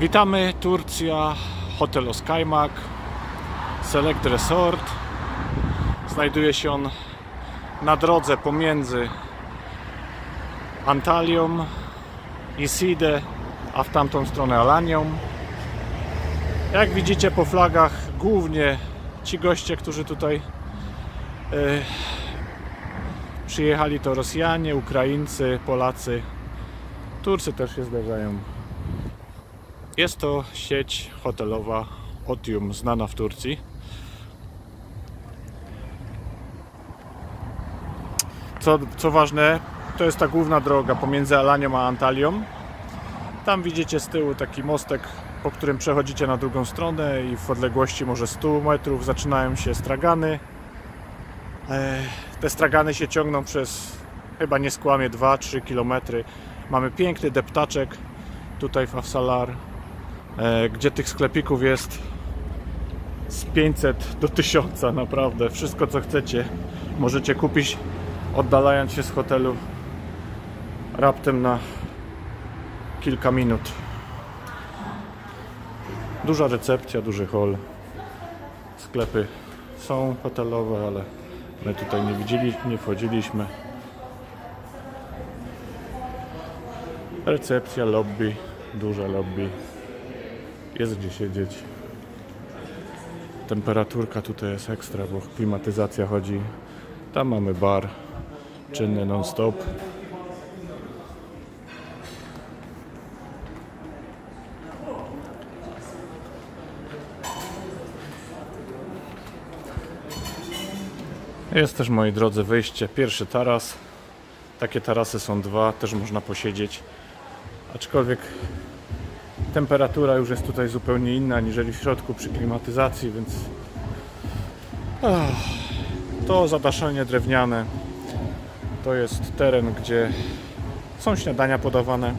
Witamy Turcja, hotel Oskajmak, Select Resort. Znajduje się on na drodze pomiędzy Antalią i Side, a w tamtą stronę Alanią. Jak widzicie po flagach, głównie ci goście, którzy tutaj e, przyjechali, to Rosjanie, Ukraińcy, Polacy. Turcy też się zdarzają. Jest to sieć hotelowa Otium, znana w Turcji. Co, co ważne, to jest ta główna droga pomiędzy Alanią a Antalią. Tam widzicie z tyłu taki mostek, po którym przechodzicie na drugą stronę i w odległości może 100 metrów zaczynają się stragany. E, Te stragany się ciągną przez chyba nie skłamie 2-3 km. Mamy piękny deptaczek tutaj w Afsalar, gdzie tych sklepików jest z 500 do 1000 naprawdę. Wszystko co chcecie możecie kupić oddalając się z hotelu raptem na kilka minut. Duża recepcja, duży hol. Sklepy są hotelowe, ale my tutaj nie widzieli, nie wchodziliśmy. Recepcja, lobby, duże lobby. Jest gdzie siedzieć. Temperaturka tutaj jest ekstra, bo klimatyzacja chodzi. Tam mamy bar, czynny non-stop. Jest też, moi drodzy, wyjście. Pierwszy taras. Takie tarasy są dwa, też można posiedzieć. Aczkolwiek temperatura już jest tutaj zupełnie inna aniżeli w środku przy klimatyzacji, więc to zadaszenie drewniane. To jest teren, gdzie są śniadania podawane.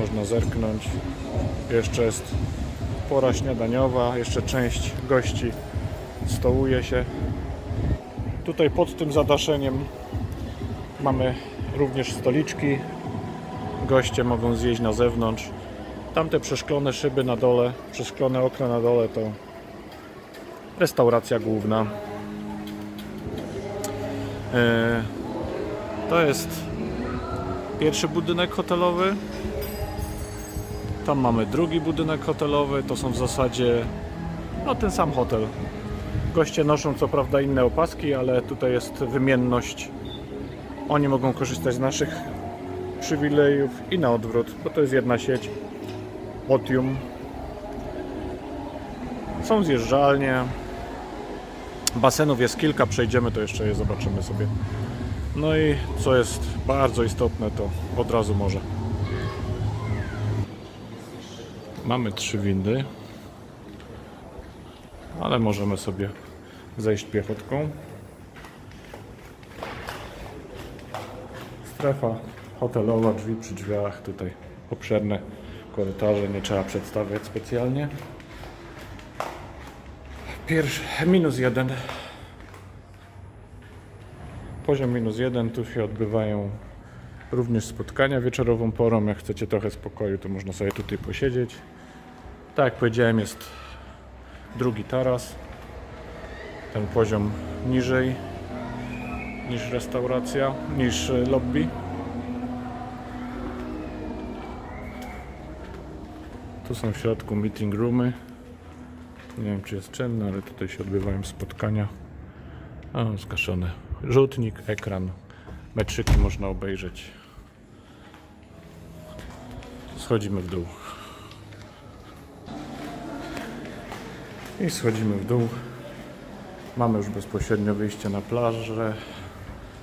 Można zerknąć. Jeszcze jest pora śniadaniowa, jeszcze część gości stołuje się. Tutaj pod tym zadaszeniem mamy również stoliczki. Goście mogą zjeść na zewnątrz. Tamte przeszklone szyby na dole, przeszklone okna na dole to restauracja główna. E, To jest pierwszy budynek hotelowy. Tam mamy drugi budynek hotelowy. To są w zasadzie no, ten sam hotel. Goście noszą co prawda inne opaski, ale tutaj jest wymienność. Oni mogą korzystać z naszych przywilejów i na odwrót, bo to jest jedna sieć. Otium. Są zjeżdżalnie. Basenów jest kilka, przejdziemy to jeszcze je zobaczymy sobie. No i co jest bardzo istotne, to od razu morze. Mamy trzy windy, ale możemy sobie zejść piechotką. Strefa hotelowa, drzwi przy drzwiach, tutaj obszerne korytarze, nie trzeba przedstawiać specjalnie. Pierwszy, minus jeden. Poziom minus jeden, tu się odbywają również spotkania wieczorową porą. Jak chcecie trochę spokoju, to można sobie tutaj posiedzieć. Tak jak powiedziałem, jest drugi taras. Ten poziom niżej niż restauracja, niż lobby. Tu są w środku meeting roomy. Nie wiem czy jest czynne, ale tutaj się odbywają spotkania. A, zgaszony rzutnik, ekran, metrzyki można obejrzeć. Schodzimy w dół. I schodzimy w dół. Mamy już bezpośrednio wyjście na plażę,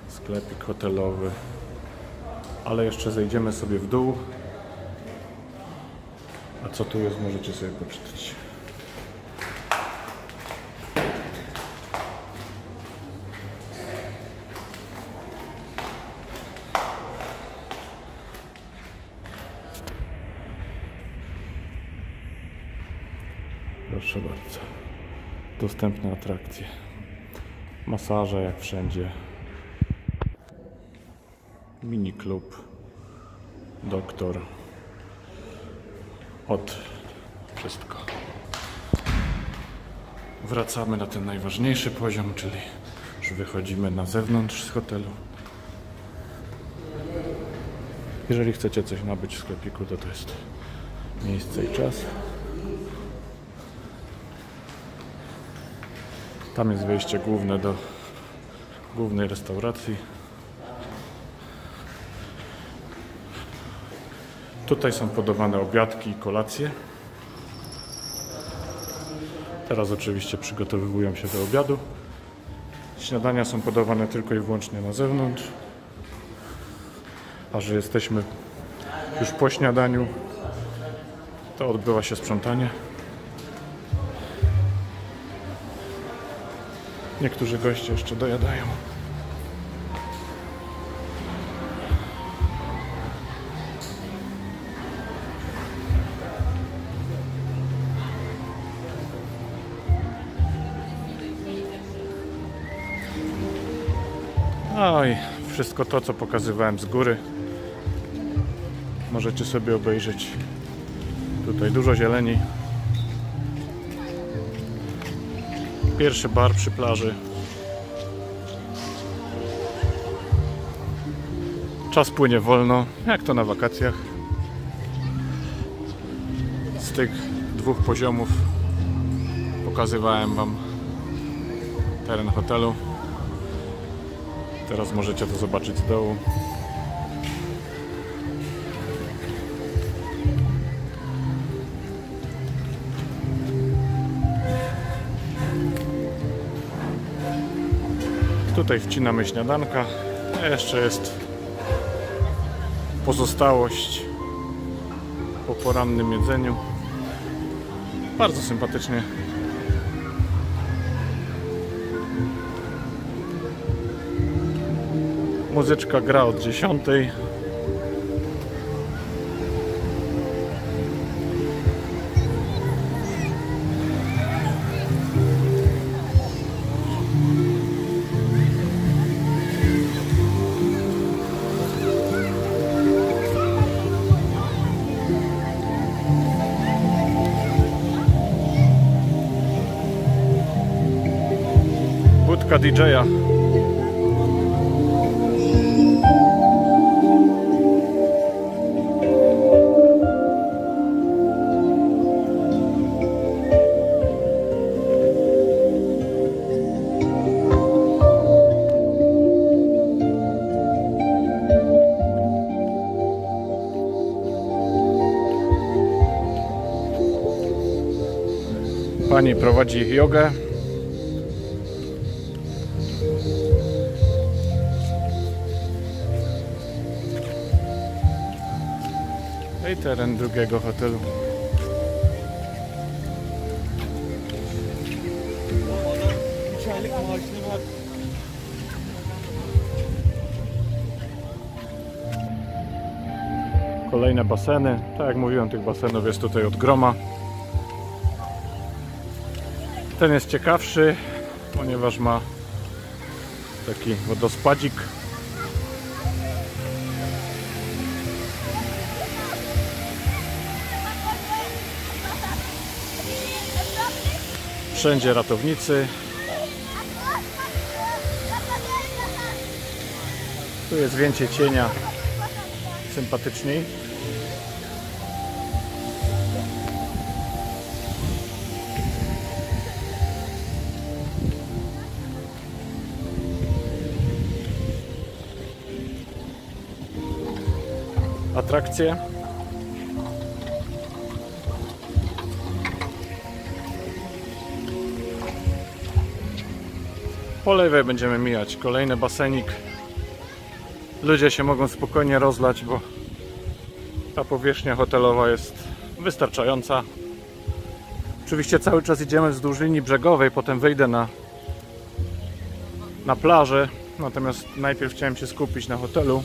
sklepik hotelowy, ale jeszcze zejdziemy sobie w dół. A co tu jest, możecie sobie poczytać. Proszę bardzo. Dostępne atrakcje. Masaże jak wszędzie. Mini klub. Doktor. Od wszystko. Wracamy na ten najważniejszy poziom, czyli już wychodzimy na zewnątrz z hotelu. Jeżeli chcecie coś nabyć w sklepiku, to to jest miejsce i czas. Tam jest wejście główne do głównej restauracji. Tutaj są podawane obiadki i kolacje. Teraz oczywiście przygotowują się do obiadu. Śniadania są podawane tylko i wyłącznie na zewnątrz. A że jesteśmy już po śniadaniu, to odbywa się sprzątanie. Niektórzy goście jeszcze dojadają. Wszystko to, co pokazywałem z góry. Możecie sobie obejrzeć. Tutaj dużo zieleni. Pierwszy bar przy plaży. Czas płynie wolno, jak to na wakacjach. Z tych dwóch poziomów pokazywałem Wam teren hotelu. Teraz możecie to zobaczyć z dołu. Tutaj wcinamy śniadanka. Jeszcze jest pozostałość po porannym jedzeniu. Bardzo sympatycznie. Muzyczka gra od 10. Budka DJ-a. Pani prowadzi jogę. No I teren drugiego hotelu. Kolejne baseny. Tak jak mówiłem, tych basenów jest tutaj od groma. Ten jest ciekawszy, ponieważ ma taki wodospadzik. Wszędzie ratownicy. Tu jest więcej cienia, sympatyczniej. Atrakcje. Po lewej będziemy mijać kolejny basenik. Ludzie się mogą spokojnie rozlać, bo ta powierzchnia hotelowa jest wystarczająca. Oczywiście cały czas idziemy wzdłuż linii brzegowej, potem wyjdę na, na plażę. Natomiast najpierw chciałem się skupić na hotelu.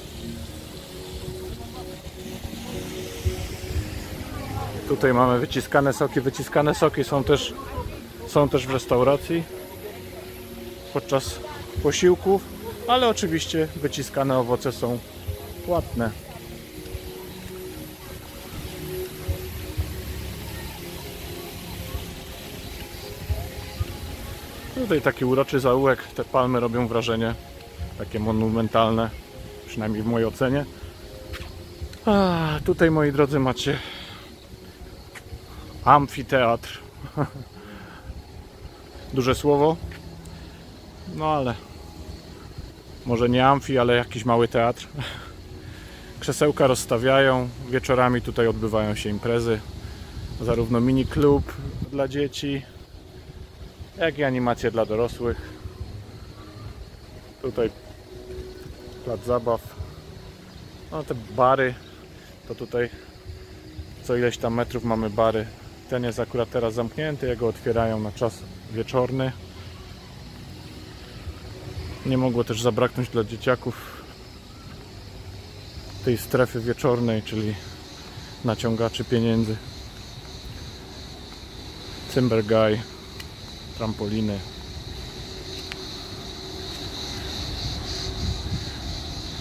Tutaj mamy wyciskane soki. Wyciskane soki są też, są też w restauracji podczas posiłków, ale oczywiście wyciskane owoce są płatne. Tutaj taki uroczy zaułek, te palmy robią wrażenie takie monumentalne, przynajmniej w mojej ocenie. A, tutaj moi drodzy macie amfiteatr. Duże słowo, no ale może nie amfi, ale jakiś mały teatr. Krzesełka rozstawiają, wieczorami tutaj odbywają się imprezy. Zarówno mini klub dla dzieci, jak i animacje dla dorosłych. Tutaj plac zabaw. No te bary, to tutaj co ileś tam metrów mamy bary. Ten jest akurat teraz zamknięty, jego otwierają na czas wieczorny. Nie mogło też zabraknąć dla dzieciaków tej strefy wieczornej, czyli naciągaczy pieniędzy. Cymbergaj, trampoliny.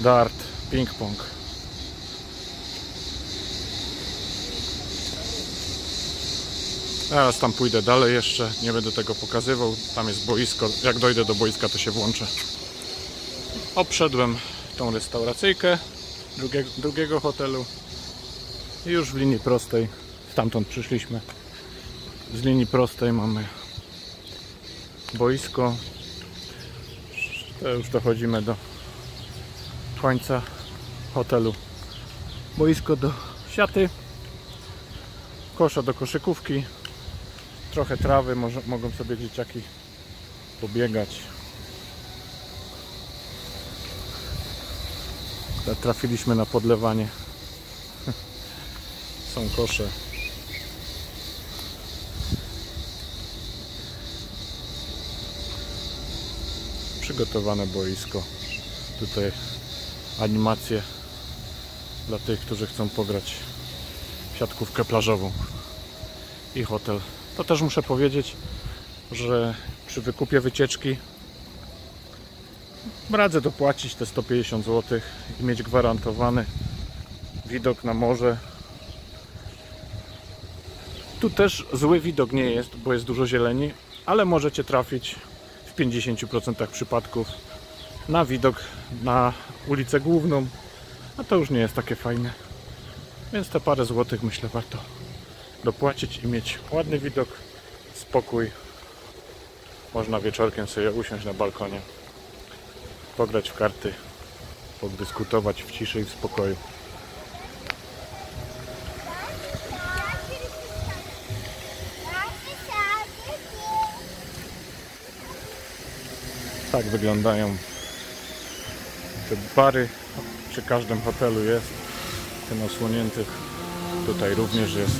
Dart, ping-pong. Teraz tam pójdę dalej jeszcze, nie będę tego pokazywał. Tam jest boisko. Jak dojdę do boiska, to się włączę. Obszedłem tą restauracyjkę drugiego, drugiego hotelu i już w linii prostej, stamtąd przyszliśmy. Z linii prostej mamy boisko. To już dochodzimy do końca hotelu. Boisko do siaty, kosza do koszykówki, trochę trawy, może, mogą sobie dzieciaki pobiegać. Tutaj Trafiliśmy na podlewanie. Są kosze. Przygotowane boisko. Tutaj animacje dla tych, którzy chcą pograć w siatkówkę plażową i hotel. To też muszę powiedzieć, że przy wykupie wycieczki radzę dopłacić te 150 zł i mieć gwarantowany widok na morze. Tu też zły widok nie jest, bo jest dużo zieleni, ale możecie trafić w 50% przypadków na widok na ulicę główną, a to już nie jest takie fajne. Więc te parę złotych myślę warto dopłacić i mieć ładny widok, spokój. Można wieczorkiem sobie usiąść na balkonie, pograć w karty, podyskutować w ciszy i w spokoju. Tak wyglądają te bary. Przy każdym hotelu jest. Ten osłonięty tutaj również jest.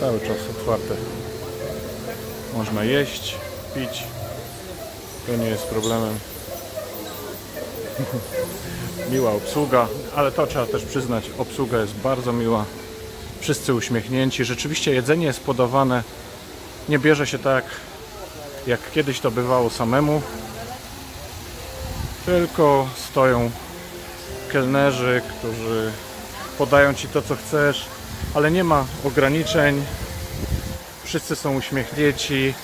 Cały czas otwarte. Można jeść, pić. To nie jest problemem. Miła obsługa, ale to trzeba też przyznać, obsługa jest bardzo miła. Wszyscy uśmiechnięci. Rzeczywiście jedzenie jest podawane. Nie bierze się tak, jak kiedyś to bywało samemu. Tylko stoją kelnerzy, którzy podają ci to, co chcesz, ale nie ma ograniczeń. Wszyscy są uśmiechnięci.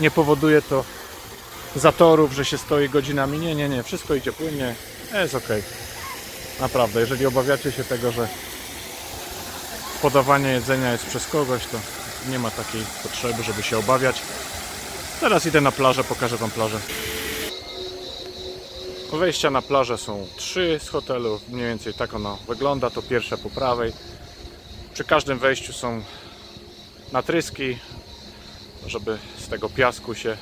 Nie powoduje to zatorów, że się stoi godzinami. Nie, nie, nie. Wszystko idzie płynnie. Jest ok. Naprawdę, jeżeli obawiacie się tego, że podawanie jedzenia jest przez kogoś, to nie ma takiej potrzeby, żeby się obawiać. Teraz idę na plażę, pokażę Wam plażę. Wejścia na plażę są trzy z hotelu, mniej więcej tak ono wygląda. To pierwsze po prawej. Przy każdym wejściu są natryski, żeby z tego piasku się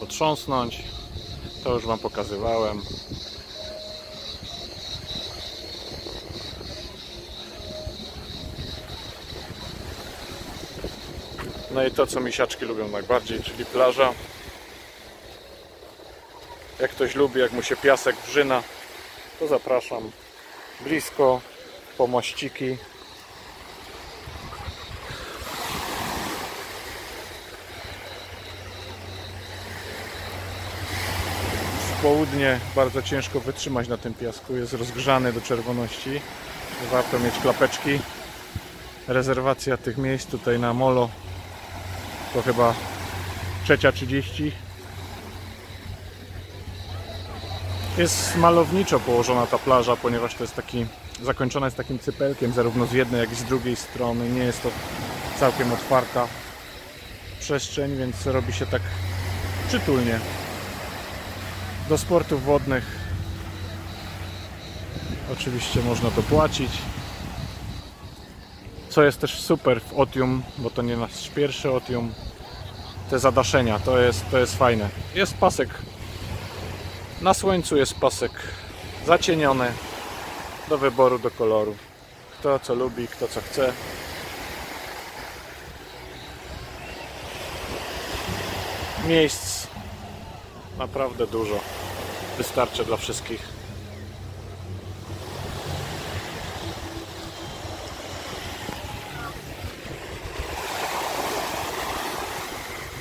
potrząsnąć. To już Wam pokazywałem. No i to, co misiaczki lubią najbardziej, czyli plaża. Jak ktoś lubi, jak mu się piasek wrzyna, to zapraszam blisko, po mościki. Południe bardzo ciężko wytrzymać na tym piasku, jest rozgrzany do czerwoności. Warto mieć klapeczki rezerwacja tych miejsc tutaj na Molo to chyba trzecia 30. Jest malowniczo położona ta plaża, ponieważ to jest taki zakończona jest takim cypelkiem zarówno z jednej jak i z drugiej strony. Nie jest to całkiem otwarta przestrzeń, więc robi się tak przytulnie. Do sportów wodnych oczywiście można dopłacić. Co jest też super w Otium, bo to nie nasz pierwszy Otium, te zadaszenia, to jest, to jest fajne. Jest pasek, na słońcu jest pasek zacieniony, do wyboru, do koloru. Kto co lubi, kto co chce. Miejsc naprawdę dużo. Wystarczy dla wszystkich.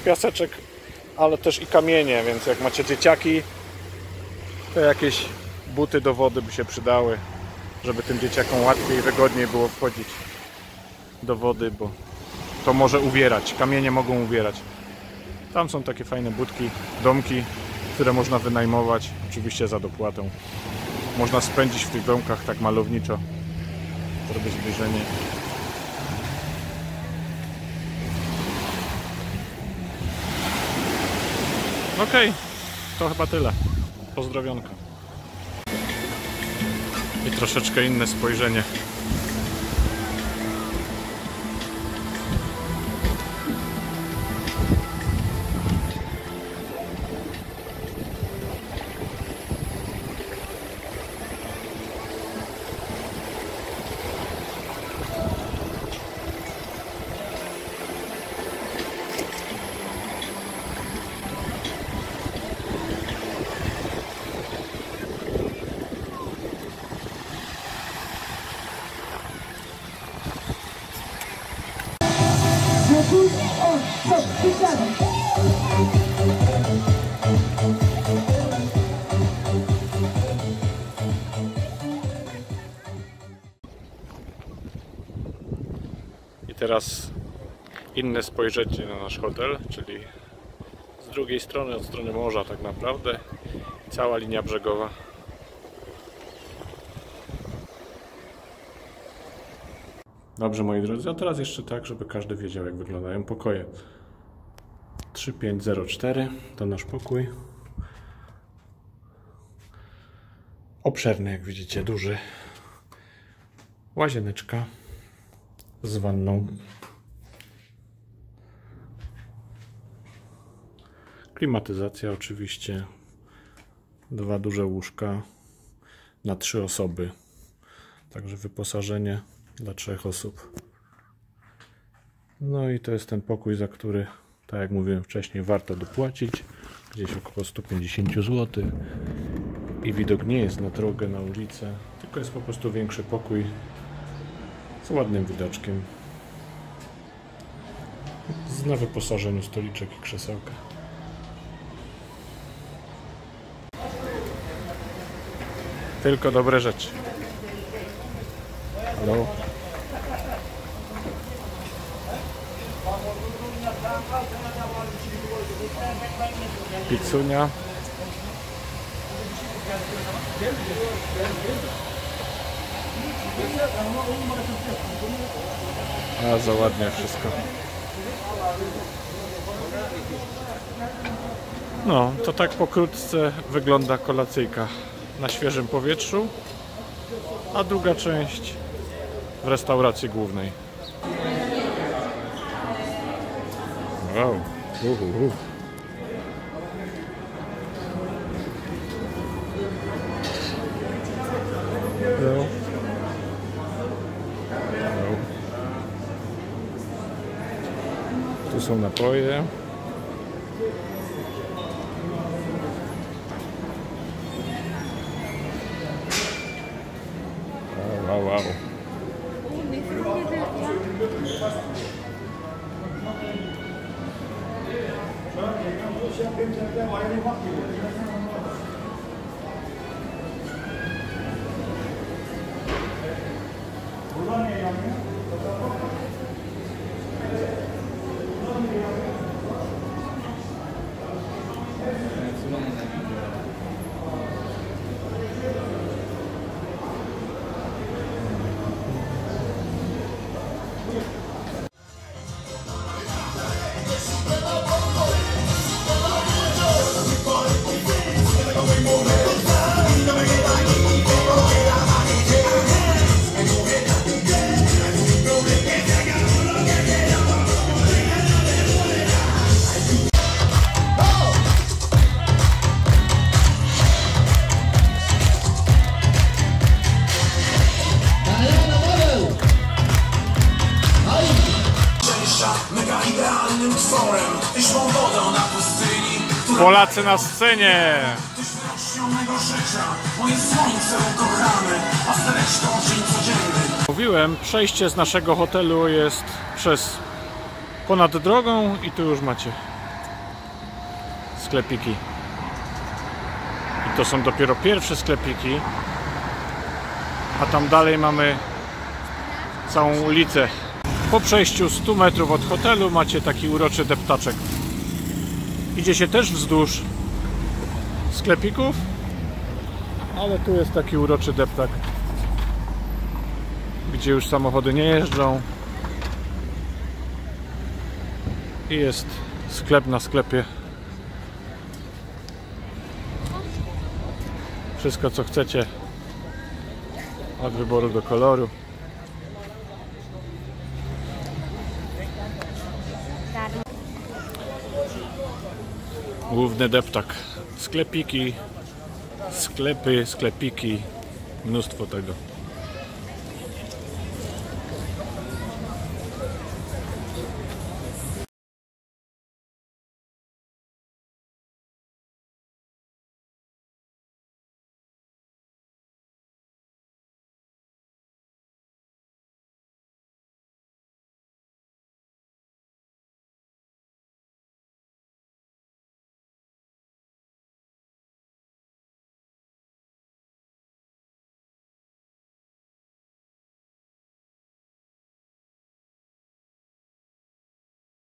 Piaseczek, ale też i kamienie, więc jak macie dzieciaki, to jakieś buty do wody by się przydały, żeby tym dzieciakom łatwiej i wygodniej było wchodzić do wody, bo to może uwierać, kamienie mogą uwierać. Tam są takie fajne budki, domki, które można wynajmować, oczywiście za dopłatą. Można spędzić w tych domkach tak malowniczo. Zrobię zbliżenie. Okej, to chyba tyle. Pozdrowionka. I troszeczkę inne spojrzenie. Inne spojrzenie na nasz hotel, czyli z drugiej strony, od strony morza tak naprawdę, cała linia brzegowa. Dobrze moi drodzy, a teraz jeszcze tak, żeby każdy wiedział jak wyglądają pokoje. 3504 to nasz pokój. Obszerny jak widzicie, duży. Łazieneczka z wanną. Klimatyzacja oczywiście. Dwa duże łóżka na trzy osoby. Także wyposażenie dla trzech osób. No i to jest ten pokój, za który, tak jak mówiłem wcześniej, warto dopłacić. Gdzieś około 150 zł. I widok nie jest na drogę, na ulicę, tylko jest po prostu większy pokój z ładnym widoczkiem. Na wyposażeniu stoliczek i krzesełka. Tylko dobre rzeczy. Pizzunia. A, za ładnie wszystko. No, to tak pokrótce wygląda kolacyjka na świeżym powietrzu, a druga część w restauracji głównej. Wow. Uhu, uhu. No. No. Tu są napoje. Wow, wow, wow. Resztą dzień codzienny Mówiłem, przejście z naszego hotelu jest przez ponad drogą i tu już macie sklepiki. I to są dopiero pierwsze sklepiki. A tam dalej mamy całą ulicę. Po przejściu 100 metrów od hotelu macie taki uroczy deptaczek. Idzie się też wzdłuż sklepików, ale tu jest taki uroczy deptak gdzie już samochody nie jeżdżą. I jest sklep na sklepie. Wszystko co chcecie od wyboru do koloru. Główny deptak. Sklepiki, sklepy, sklepiki, mnóstwo tego.